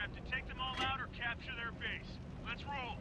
have to take them all out or capture their base. Let's roll.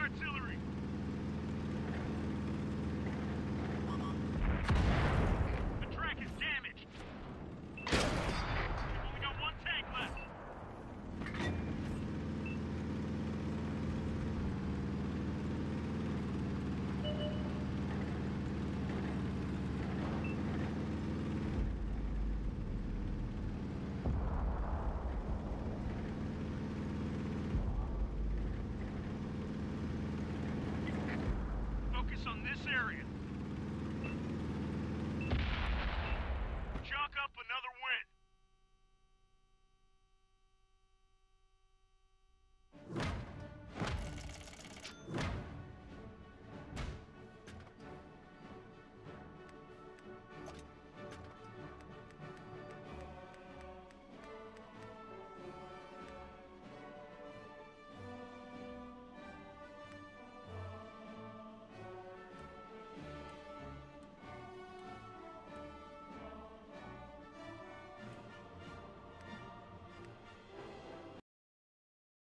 artillery! On this area.